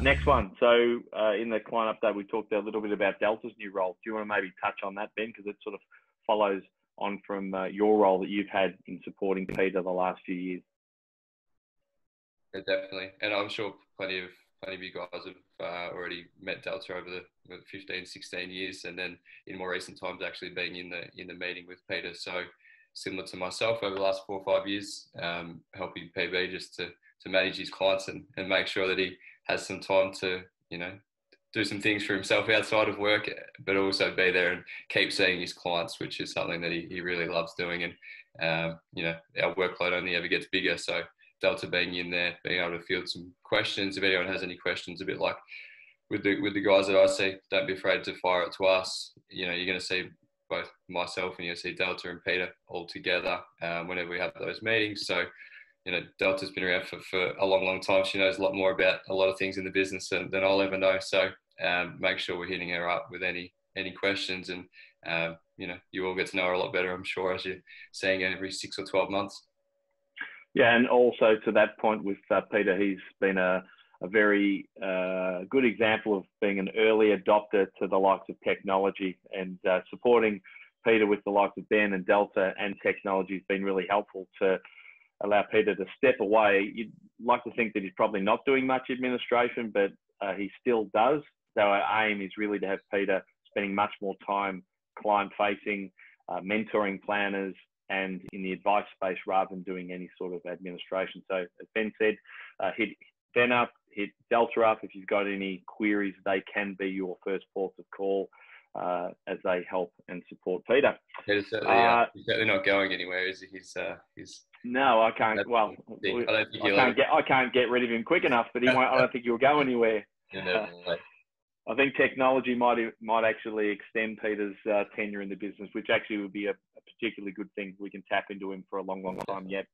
next one. So uh, in the client update, we talked a little bit about Delta's new role. Do you want to maybe touch on that, Ben? Because it sort of follows on from uh, your role that you've had in supporting Peter the last few years. Yeah, definitely, and I'm sure plenty of plenty of you guys have uh, already met Delta over the 15, 16 years, and then in more recent times actually being in the in the meeting with Peter. So similar to myself over the last four or five years, um, helping PB just to to manage his clients and, and make sure that he has some time to you know do some things for himself outside of work, but also be there and keep seeing his clients, which is something that he, he really loves doing. And, um, you know, our workload only ever gets bigger. So Delta being in there, being able to field some questions, if anyone has any questions, a bit like with the, with the guys that I see, don't be afraid to fire it to us. You know, you're going to see both myself and to see Delta and Peter all together um, whenever we have those meetings. So, you know, Delta's been around for, for a long, long time. She knows a lot more about a lot of things in the business than, than I'll ever know. So um, make sure we're hitting her up with any any questions, and um, you know, you all get to know her a lot better, I'm sure, as you're seeing every six or twelve months. Yeah, and also to that point with uh, Peter, he's been a, a very uh, good example of being an early adopter to the likes of technology and uh, supporting Peter with the likes of Ben and Delta and technology has been really helpful to allow Peter to step away. You'd like to think that he's probably not doing much administration, but uh, he still does. So our aim is really to have Peter spending much more time client facing, uh, mentoring planners, and in the advice space rather than doing any sort of administration. So as Ben said, uh, hit Ben up, hit Delta up if you've got any queries. They can be your first port of call uh, as they help and support Peter. Peter's certainly, uh, he's certainly not going anywhere, is he? He's, uh, he's no, I can't. Well, I, I can't get I can't get rid of him quick enough, but he won't, I don't think he'll go anywhere. I think technology might might actually extend Peter's uh, tenure in the business, which actually would be a, a, particularly good thing. We can tap into him for a long, long time yet.